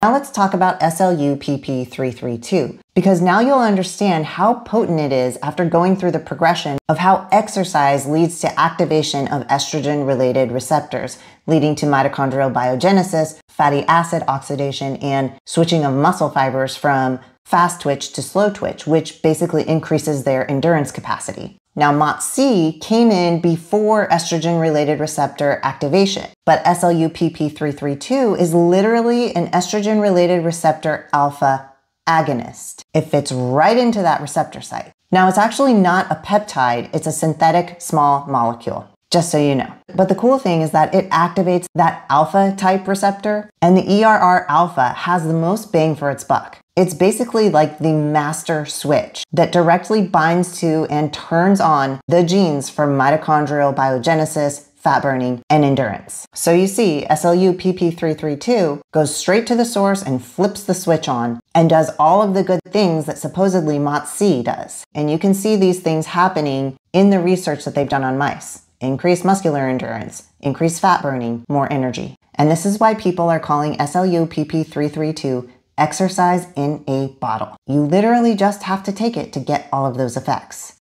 Now let's talk about SLU-PP332, because now you'll understand how potent it is after going through the progression of how exercise leads to activation of estrogen-related receptors, leading to mitochondrial biogenesis, fatty acid oxidation, and switching of muscle fibers from fast twitch to slow twitch, which basically increases their endurance capacity. Now, MOTS-c came in before estrogen related receptor activation, but SLU-PP332 is literally an estrogen related receptor alpha agonist. It fits right into that receptor site. Now, it's actually not a peptide, it's a synthetic small molecule just so you know. But the cool thing is that it activates that alpha type receptor, and the ERR alpha has the most bang for its buck. It's basically like the master switch that directly binds to and turns on the genes for mitochondrial biogenesis, fat burning, and endurance. So you see, SLU PP332 goes straight to the source and flips the switch on and does all of the good things that supposedly MOTS-c does. And you can see these things happening in the research that they've done on mice increased muscular endurance, increased fat burning, more energy. And this is why people are calling SLU PP332 exercise in a bottle. You literally just have to take it to get all of those effects.